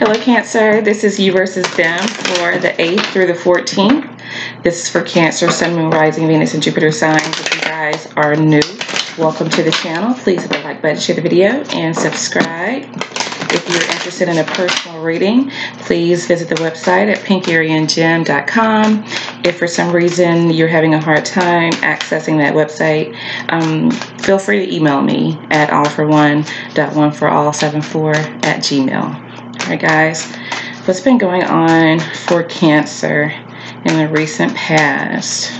Hello, Cancer. This is you versus them for the 8th through the 14th. This is for Cancer, Sun, Moon, Rising, Venus, and Jupiter signs. If you guys are new, welcome to the channel. Please hit the like button, share the video, and subscribe. If you're interested in a personal reading, please visit the website at pinkariengem.com. If for some reason you're having a hard time accessing that website, um, feel free to email me at allforone.oneforall74 at gmail. All right, guys, what's been going on for Cancer in the recent past?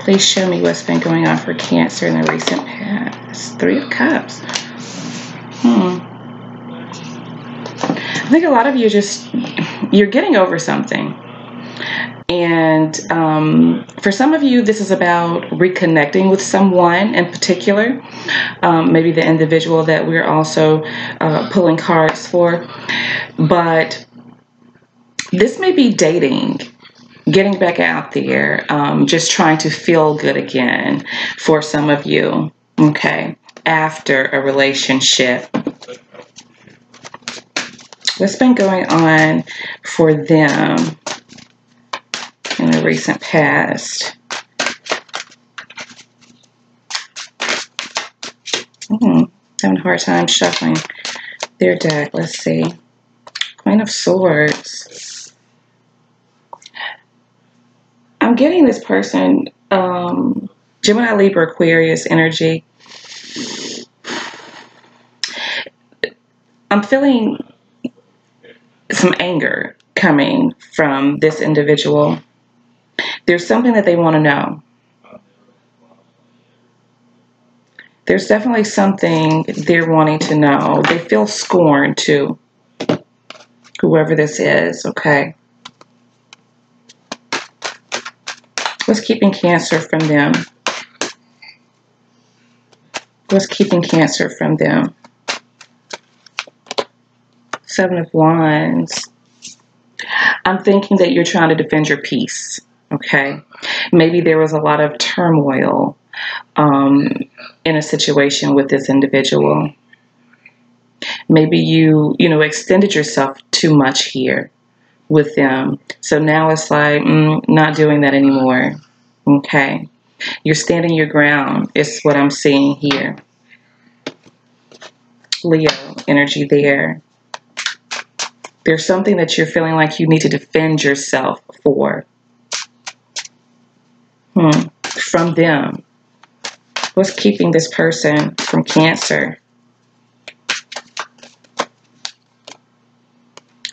Please show me what's been going on for Cancer in the recent past. Three of Cups. Hmm. I think a lot of you just, you're getting over something. And um, for some of you, this is about reconnecting with someone in particular, um, maybe the individual that we're also uh, pulling cards for. But this may be dating, getting back out there, um, just trying to feel good again for some of you, okay, after a relationship. What's been going on for them in the recent past? Hmm, having a hard time shuffling their deck. Let's see. Queen of Swords. I'm getting this person, um, Gemini, Libra, Aquarius energy. I'm feeling some anger coming from this individual. There's something that they want to know. There's definitely something they're wanting to know. They feel scorned too whoever this is, okay? What's keeping Cancer from them? What's keeping Cancer from them? Seven of Wands. I'm thinking that you're trying to defend your peace, okay? Maybe there was a lot of turmoil um, in a situation with this individual. Maybe you you know extended yourself too much here with them. So now it's like mm, not doing that anymore. Okay. You're standing your ground is what i'm seeing here. Leo energy there. There's something that you're feeling like you need to defend yourself for hmm. from them what's keeping this person from cancer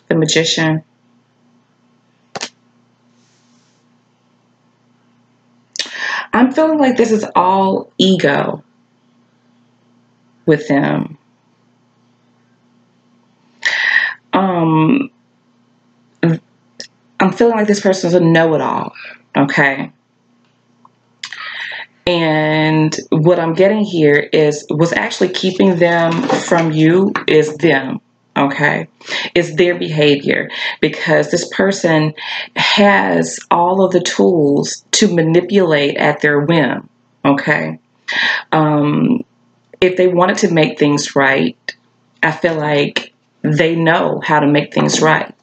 the magician. I'm feeling like this is all ego with them. Um, I'm feeling like this person is a know-it-all, okay? And what I'm getting here is what's actually keeping them from you is them okay? It's their behavior. Because this person has all of the tools to manipulate at their whim okay? Um, if they wanted to make things right i feel like they know how to make things right.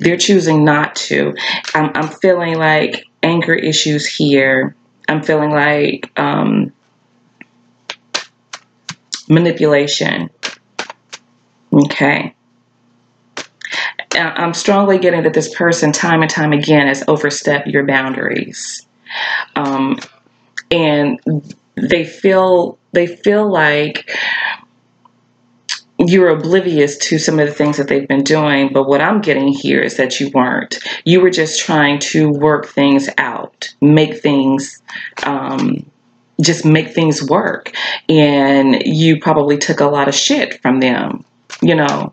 They're choosing not to. I'm, I'm feeling like anger issues here i'm feeling like um, manipulation Okay. I'm strongly getting that this person, time and time again, has overstepped your boundaries, um, and they feel they feel like you're oblivious to some of the things that they've been doing. But what I'm getting here is that you weren't. You were just trying to work things out, make things. Um, just make things work and you probably took a lot of shit from them you know,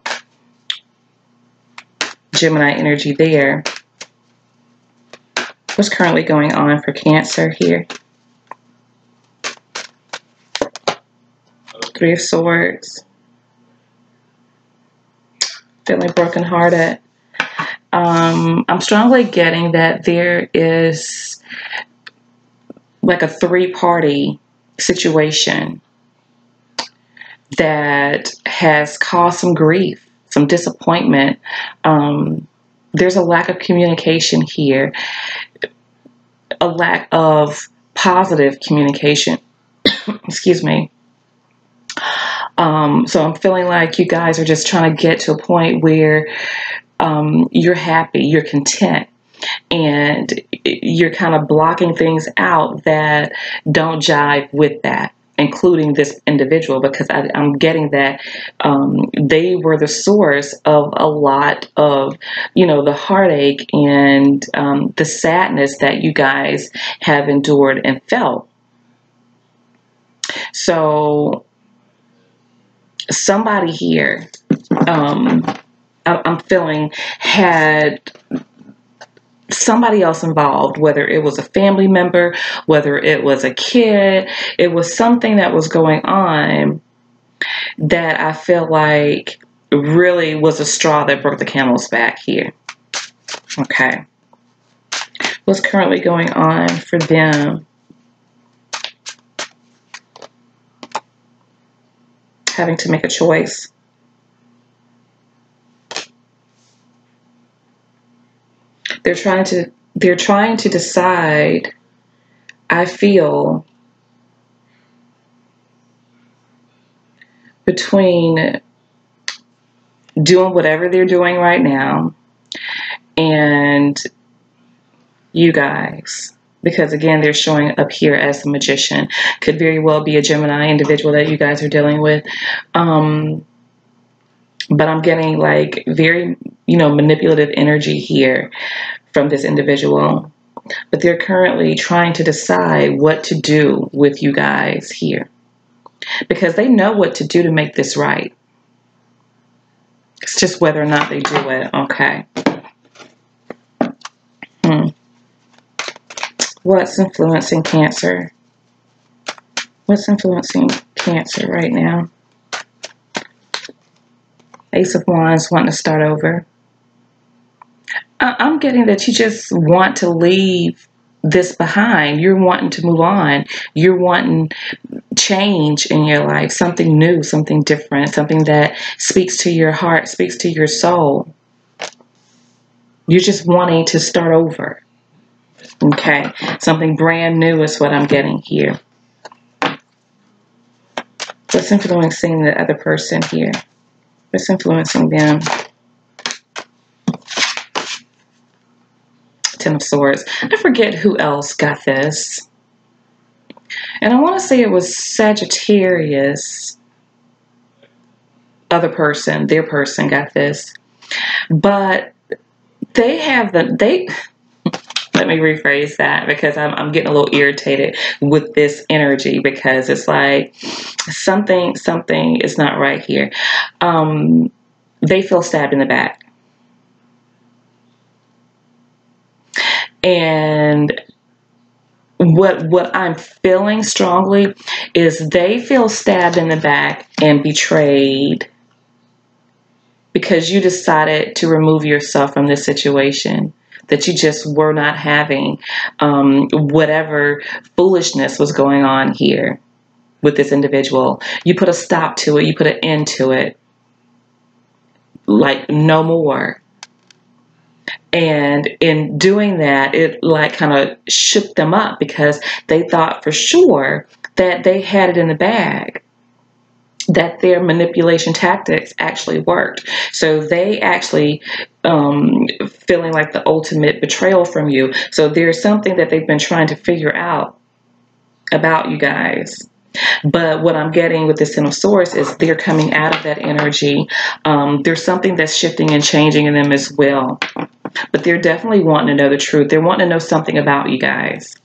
Gemini energy there. What's currently going on for Cancer here? Three of Swords. Feeling brokenhearted. Um, I'm strongly getting that there is like a three-party situation that has caused some grief some disappointment. Um, there's a lack of communication here, a lack of positive communication. Excuse me. Um, so I'm feeling like you guys are just trying to get to a point where um, you're happy, you're content, and you're kind of blocking things out that don't jive with that including this individual because I, am getting that um, they were the source of a lot of, you know, the heartache and um, the sadness that you guys have endured and felt. So, somebody here, um, I'm feeling, had somebody else involved, whether it was a family member, whether it was a kid, it was something that was going on that I feel like really was a straw that broke the camel's back here. Okay. What's currently going on for them? Having to make a choice. they're trying to they're trying to decide I feel between doing whatever they're doing right now and you guys because again they're showing up here as a magician could very well be a gemini individual that you guys are dealing with um, but i'm getting like very you know manipulative energy here from this individual, but they're currently trying to decide what to do with you guys here because they know what to do to make this right. It's just whether or not they do it. Okay. Hmm. What's influencing Cancer? What's influencing Cancer right now? Ace of Wands wanting to start over. I'm getting that you just want to leave this behind. You're wanting to move on. You're wanting change in your life, something new, something different, something that speaks to your heart, speaks to your soul. You're just wanting to start over. Okay, something brand new is what I'm getting here. What's influencing the other person here? What's influencing them? Ten of Swords. I forget who else got this. And I want to say it was Sagittarius. Other person, their person got this. But they have the, they, let me rephrase that because I'm, I'm getting a little irritated with this energy because it's like something, something is not right here. Um, they feel stabbed in the back. And what what I'm feeling strongly is they feel stabbed in the back and betrayed because you decided to remove yourself from this situation that you just were not having um, whatever foolishness was going on here with this individual. You put a stop to it. You put an end to it. Like no more. And in doing that, it like kind of shook them up because they thought for sure that they had it in the bag that their manipulation tactics actually worked. So they actually um, feeling like the ultimate betrayal from you. So there's something that they've been trying to figure out about you guys. But what I'm getting with this Ten of Swords is they're coming out of that energy. Um, there's something that's shifting and changing in them as well. But they're definitely wanting to know the truth. They're wanting to know something about you guys.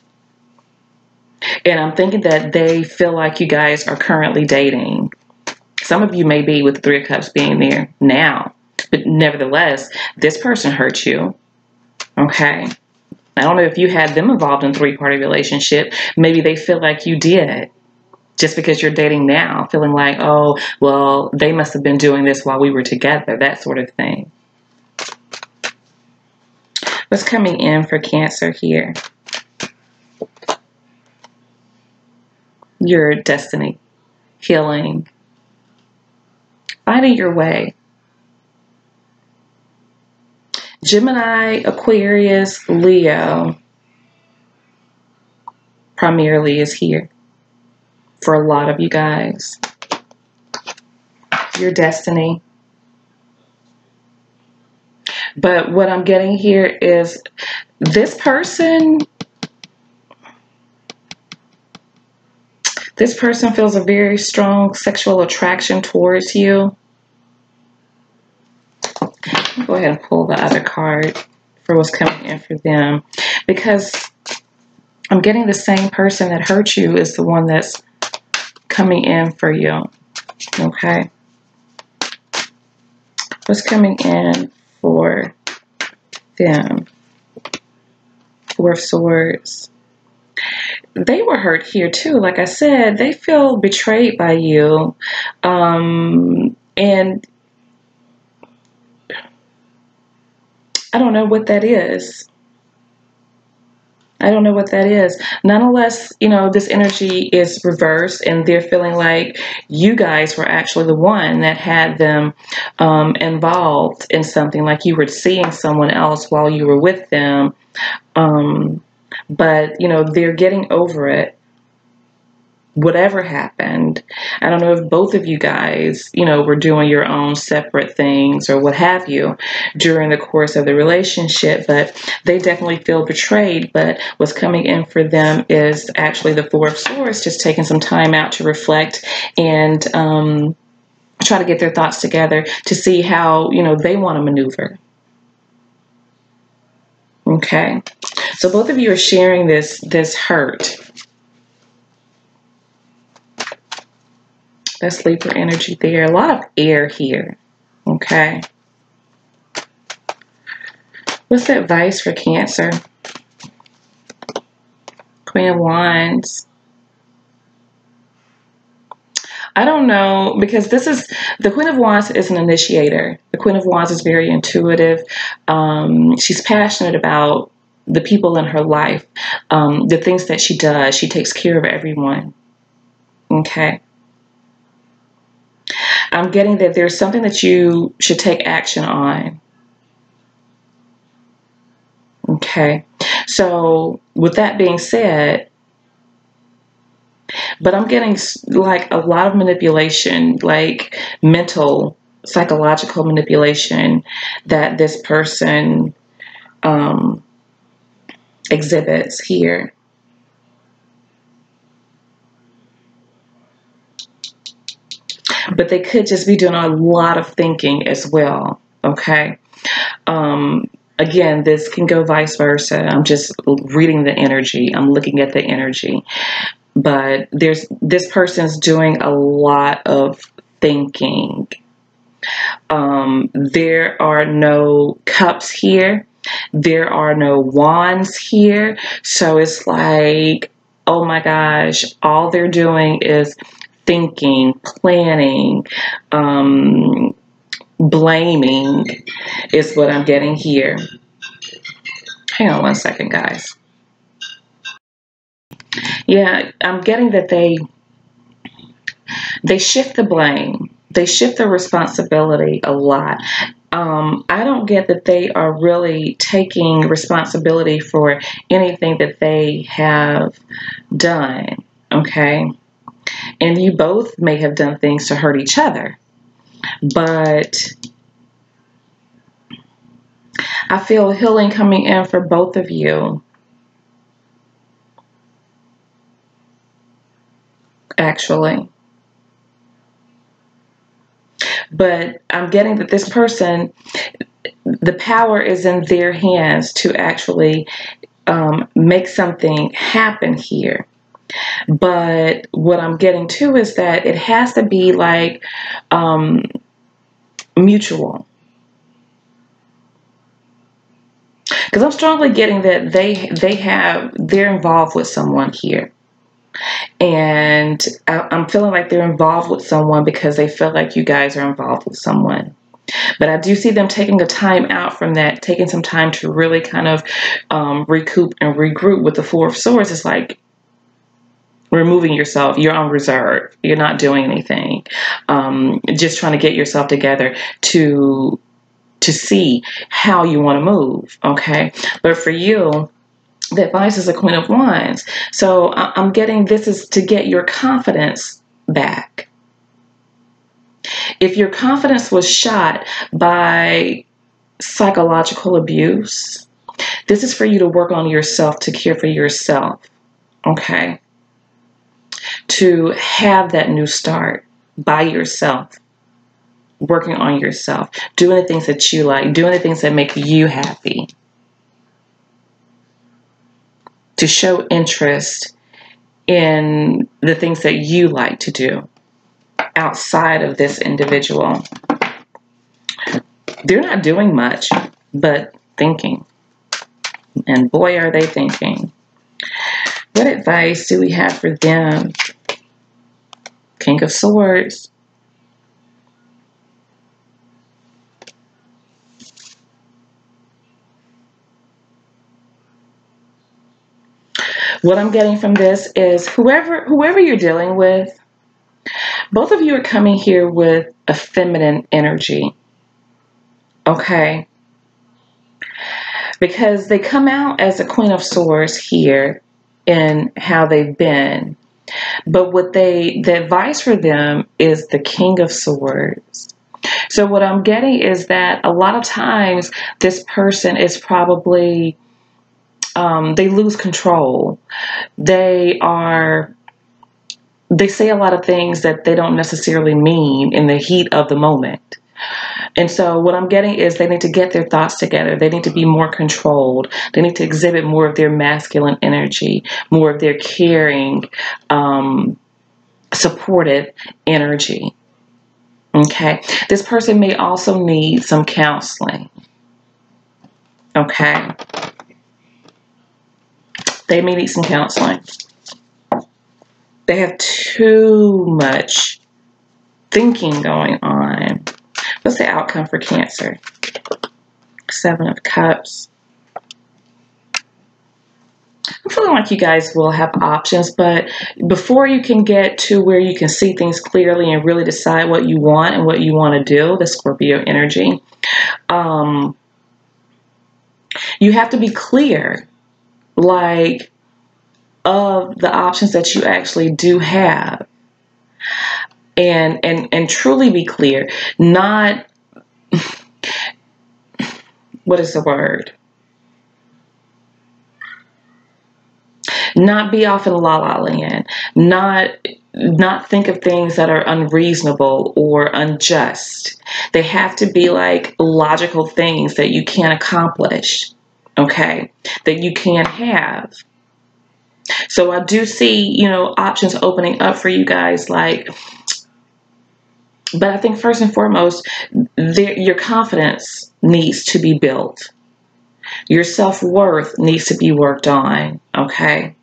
And I'm thinking that they feel like you guys are currently dating. Some of you may be with Three of Cups being there now. But nevertheless, this person hurt you. Okay. I don't know if you had them involved in three-party relationship. Maybe they feel like you did just because you're dating now, feeling like, oh, well, they must have been doing this while we were together, that sort of thing. What's coming in for Cancer here? Your destiny, healing, finding your way. Gemini, Aquarius, Leo primarily is here for a lot of you guys. Your destiny. But what I'm getting here is this person, this person feels a very strong sexual attraction towards you. Go ahead and pull the other card for what's coming in for them. Because I'm getting the same person that hurt you is the one that's coming in for you. Okay. What's coming in for them? Four of Swords. They were hurt here too. Like I said, they feel betrayed by you. Um, and I don't know what that is. I don't know what that is. Nonetheless, you know, this energy is reversed and they're feeling like you guys were actually the one that had them um, involved in something, like you were seeing someone else while you were with them. Um, but, you know, they're getting over it whatever happened. I don't know if both of you guys, you know, were doing your own separate things or what have you during the course of the relationship, but they definitely feel betrayed. But what's coming in for them is actually the Four of Swords, just taking some time out to reflect and um, try to get their thoughts together to see how, you know, they want to maneuver. Okay. So both of you are sharing this this hurt That's Libra energy there. A lot of air here. Okay. What's the advice for Cancer? Queen of Wands. I don't know because this is the Queen of Wands is an initiator. The Queen of Wands is very intuitive. Um, she's passionate about the people in her life, um, the things that she does. She takes care of everyone. Okay. I'm getting that there's something that you should take action on. Okay. So, with that being said, but I'm getting like a lot of manipulation, like mental, psychological manipulation that this person um, exhibits here. But they could just be doing a lot of thinking as well. Okay. Um, again, this can go vice versa. I'm just reading the energy. I'm looking at the energy. But there's this person's doing a lot of thinking. Um, there are no cups here. There are no wands here. So it's like, oh my gosh, all they're doing is thinking, planning, um, blaming is what I'm getting here. Hang on one second, guys. Yeah, I'm getting that they they shift the blame. They shift the responsibility a lot. Um, I don't get that they are really taking responsibility for anything that they have done. Okay. And you both may have done things to hurt each other. But I feel healing coming in for both of you. Actually. But I'm getting that this person, the power is in their hands to actually um, make something happen here. But what I'm getting to is that it has to be like um, mutual. Because I'm strongly getting that they they have they're involved with someone here, and I, I'm feeling like they're involved with someone because they feel like you guys are involved with someone. But I do see them taking a time out from that, taking some time to really kind of um, recoup and regroup with the Four of Swords. It's like removing yourself you're on reserve you're not doing anything um, just trying to get yourself together to to see how you want to move. Okay. But for you, the advice is a queen of wands. So I'm getting this is to get your confidence back. If your confidence was shot by psychological abuse, this is for you to work on yourself, to care for yourself. Okay? To have that new start by yourself, working on yourself, doing the things that you like, doing the things that make you happy. To show interest in the things that you like to do outside of this individual. They're not doing much, but thinking. And boy, are they thinking. What advice do we have for them? King of Swords. What I'm getting from this is whoever whoever you're dealing with, both of you are coming here with a feminine energy. Okay? Because they come out as a Queen of Swords here in how they've been. But what they, the advice for them is the King of Swords. So what I'm getting is that a lot of times this person is probably, um, they lose control. They are they say a lot of things that they don't necessarily mean in the heat of the moment. And so, what I'm getting is they need to get their thoughts together. They need to be more controlled. They need to exhibit more of their masculine energy, more of their caring, um, supportive energy. Okay. This person may also need some counseling. Okay. They may need some counseling. They have too much thinking going on. Outcome for Cancer? Seven of Cups. I'm feeling like you guys will have options, but before you can get to where you can see things clearly and really decide what you want and what you want to do, the Scorpio energy, um, you have to be clear. Like, of the options that you actually do have and and and truly be clear not what is the word? Not be off in la la land. Not not think of things that are unreasonable or unjust. They have to be like logical things that you can accomplish okay? That you can have. So I do see, you know, options opening up for you guys like but I think first and foremost, there, your confidence needs to be built. Your self-worth needs to be worked on, okay?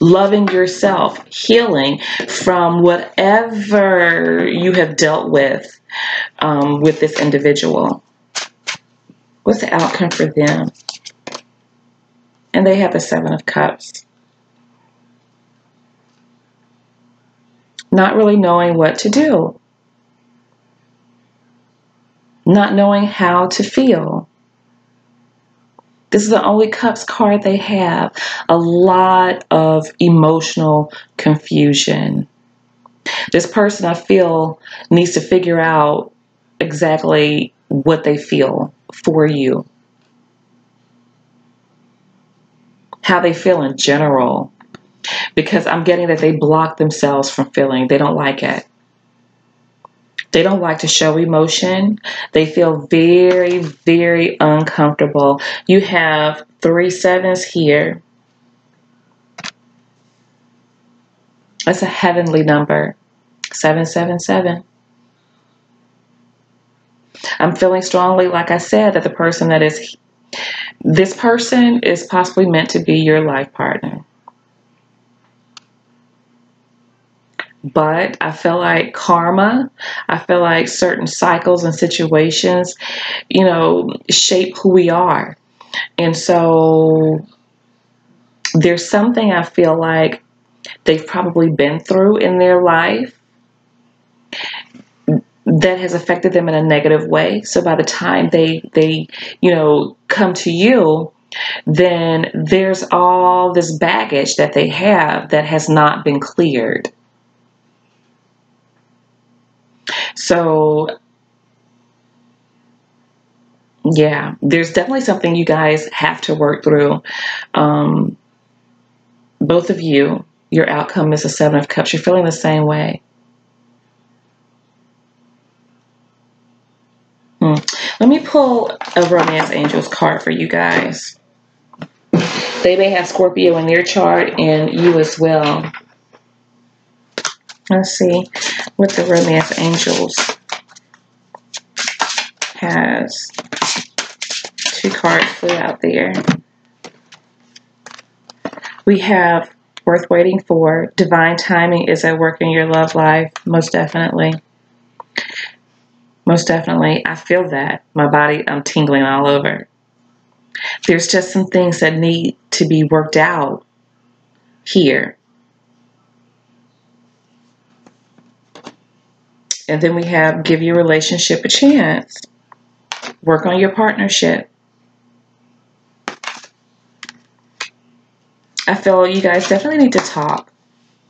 Loving yourself, healing from whatever you have dealt with um, with this individual. What's the outcome for them? And they have the Seven of Cups. Not really knowing what to do. Not knowing how to feel. This is the only Cups card they have. A lot of emotional confusion. This person, I feel, needs to figure out exactly what they feel for you. how they feel in general because I'm getting that they block themselves from feeling. They don't like it. They don't like to show emotion. They feel very, very uncomfortable. You have three sevens here. That's a heavenly number. 777. I'm feeling strongly, like I said, that the person that is this person is possibly meant to be your life partner. But I feel like karma, I feel like certain cycles and situations, you know, shape who we are. And so there's something I feel like they've probably been through in their life that has affected them in a negative way. So by the time they they you know come to you, then there's all this baggage that they have that has not been cleared. So yeah, there's definitely something you guys have to work through. Um, both of you, your outcome is a seven of cups. You're feeling the same way. Hmm. Let me pull a Romance Angels card for you guys. They may have Scorpio in their chart and you as well. Let's see what the Romance Angels has. Two cards flew out there. We have Worth Waiting For. Divine timing is at work in your love life, most definitely. Most definitely. I feel that. My body, I'm tingling all over. There's just some things that need to be worked out here. And then we have give your relationship a chance. Work on your partnership. I feel you guys definitely need to talk.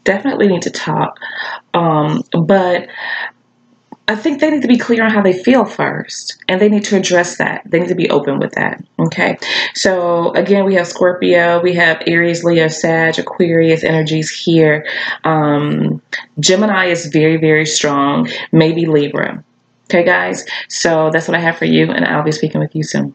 Definitely need to talk. Um, but I think they need to be clear on how they feel first, and they need to address that. They need to be open with that. Okay. So again, we have Scorpio, we have Aries, Leo, Sag, Aquarius energies here. Um, Gemini is very, very strong. Maybe Libra. Okay, guys. So that's what I have for you, and I'll be speaking with you soon.